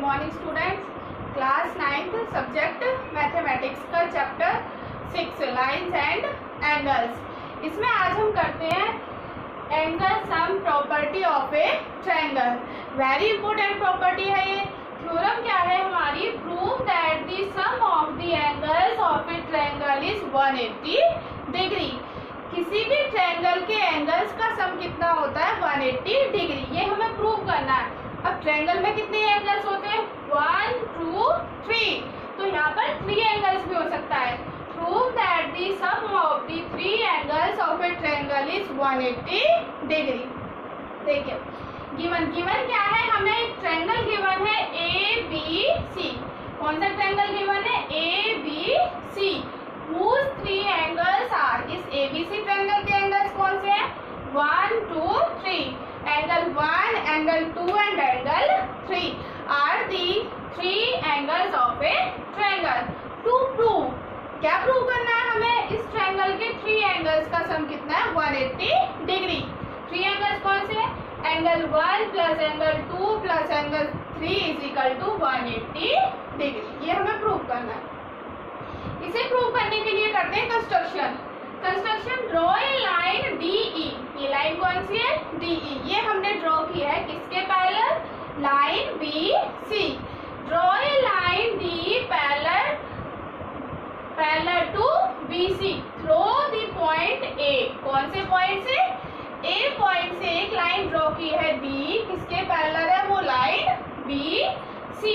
Morning students class ninth subject mathematics का chapter six lines and angles इसमें आज हम करते हैं angle sum property of a triangle very important property है ये. थ्योरम क्या है हमारी? Prove that the sum of the angles of a triangle is 180 degree किसी भी ट्रायंगल के एंगल्स का सम कितना होता है? 180 डिग्री अब ट्रेंगल में कितने एंगल्स होते हैं? वन टू थ्री तो यहाँ पर थ्री एंगल्स भी हो सकता है। Prove that the sum of the three angles of a triangle is 180 degree देखिए गिवन गिवन क्या है? हमें एक ट्रायंगल गिवन है ए बी सी कौन सा ट्रेंगल गिवन है? A B C whose three angles are इस ए बी सी ट्रेंगल के एंगल्स कौन से हैं? 1 2 3 angle one angle 2 and angle 3 are the three angles of a triangle. To prove क्या prove करना है हमें इस triangle के three angles का सम कितना है 180 degree. Three angles कौन से हैं? Angle 1 plus angle 2 plus angle 3 is equal to 180 degree. ये हमें prove करना है. इसे prove करने के लिए करते हैं construction. Construction draw a line D E ये लाइन कौन सी है? डीई ये हमने ड्रॉ की है किसके parallel line B C draw a line D parallel parallel to B C through the point A कौन से पॉइंट से? ए पॉइंट से एक लाइन ड्रॉ की है बी किसके पैरेलल है? वो line B C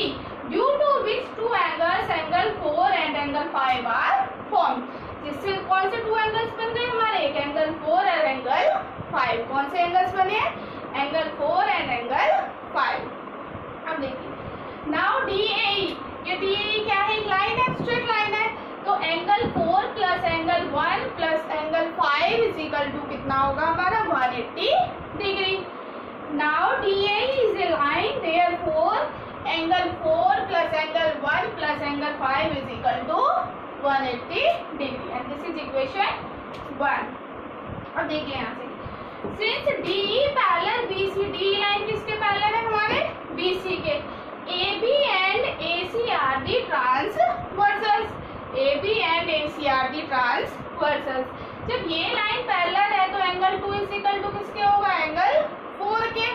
due to which two angles angle four and angle five are form जिससे कौन से टू एंगल्स बन गए हमारे एक एंगल फोर और एंगल फाइव कौन से एंगल्स बने? Angle four and angle five अब देखिए। नाउ डी ये डी ए क्या है? एक लाइन है स्ट्रेट लाइन है. तो angle four plus angle one plus angle five is equal to कितना होगा हमारा? One eighty degree now D A is a line therefore angle four plus angle one plus angle five is equal to 180 degree and this is equation one अब देखिए यहाँ से। Since D parallel B C D line किसके parallel है हमारे? B C के। A B and A C are the transversals A B and A C are the transversals जब ये लाइन पैरेलल है तो angle two is equal to किसके होगा? एंगल फोर के।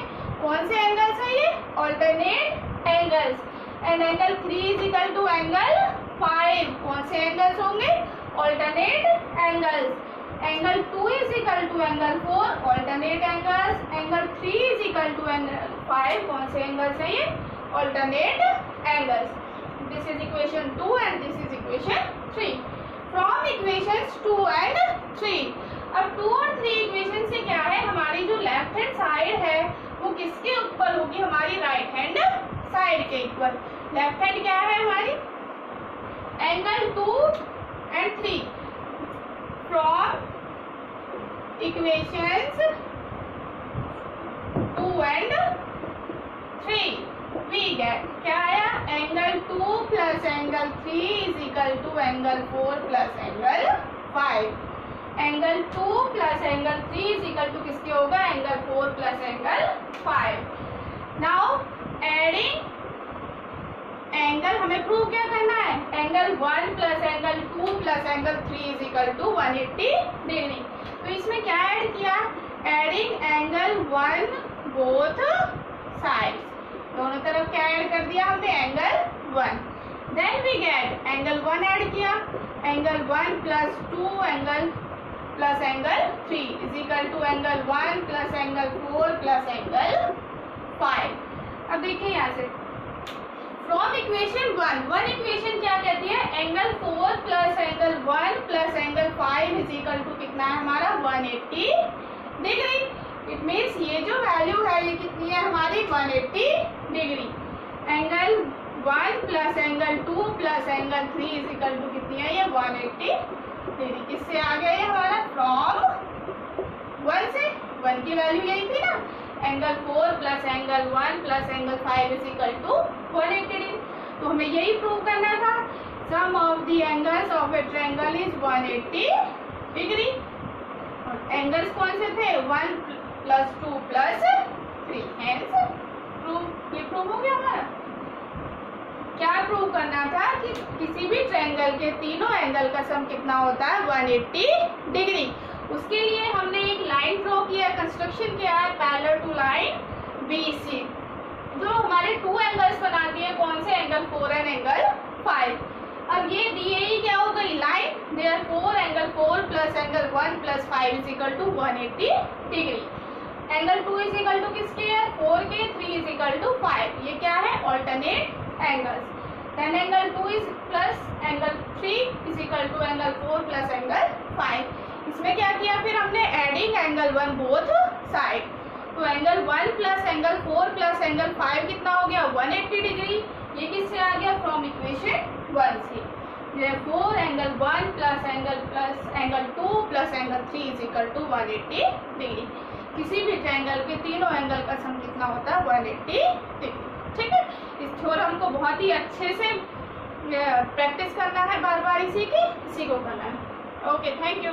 कौन से एंगल्स है ये? Alternate angles and angle three is equal to angle five कौन से एंगल्स होंगे? Alternate angles angle two is equal to angle four alternate angles angle three is equal to angle five कौन से एंगल्स है ये? Alternate angles this is equation two and this is equation three from equation two and three अब two और three equation से क्या है? हमारी जो लेफ़्ट हैंड साइड है, वो किसके ऊपर होगी? हमारी राइट हैंड साइड के इक्वल लेफ़्ट हैंड क्या है हमारी? Angle two and three from equations two and three we get क्या आया? Angle two plus angle three is equal to angle four plus angle five angle two plus angle three is equal to किसके होगा? Angle four plus angle five now adding angle हमें prove क्या करना है? Angle one plus angle two plus angle three is equal to one eighty degree तो इसमें क्या add किया? Adding angle one both sides दोनों तरफ़ क्या ऐड कर दिया हमने? Angle one then we get angle one add किया. Angle one plus two angle plus angle three is equal to angle one plus angle four plus angle five अब देखिए यहाँ से. From equation one one equation क्या कहती है? Angle four plus angle one plus angle five is equal to कितना है हमारा? One eighty degree it means ये जो वैल्यू है, ये कितनी है हमारी? One eighty degree angle one plus angle two plus angle three is equal to कितनी है? ये वन एट्टी डिग्री किससे आ गया ये हमारा? फ्रॉम वन से वन की वैल्यू यही थी ना? Angle four plus angle one plus angle five is equal to one eighty degree तो हमें यही प्रूव करना था। Sum of the angles of a triangle is 180 degree और एंगल्स कौन से थे? One plus two plus three hence prove ये प्रूव हो गया हमारा। क्या प्रूव करना था कि किसी भी ट्रायंगल के तीनों एंगल का सम कितना होता है? 180 डिग्री उसके लिए हमने एक लाइन ड्रॉ किया कंस्ट्रक्शन किया है parallel to line B C जो हमारे टू एंगल्स बनाती है कौन से angle four and angle five अब ये दी ही क्या हो गई? Line therefore angle four plus angle one plus five is equal to one eighty degree angle two is equal to किसके? है फोर के three is equal to five ये क्या है? Alternate angles then angle two is plus angle three is equal to angle four plus angle five इसमें क्या किया फिर हमने? Adding angle one both side तो angle one plus angle four plus angle five कितना हो गया? वन एट्टी डिग्री ये किससे आ गया? फ्रॉम इक्वेशन वन से। Four angle one plus angle plus angle two plus angle three is equal to one eighty degree किसी भी ट्रैंगल के तीनों एंगल का सम कितना होता है? वन एट्टी डिग्री ठीक है? इस थ्योरम को बहुत ही अच्छे से प्रैक्टिस करना है बार बार इसी की, इसी को करना है। Okay thank you